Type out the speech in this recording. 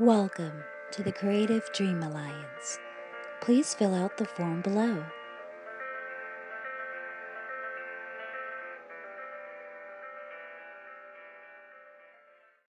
Welcome to the Creative Dream Alliance. Please fill out the form below.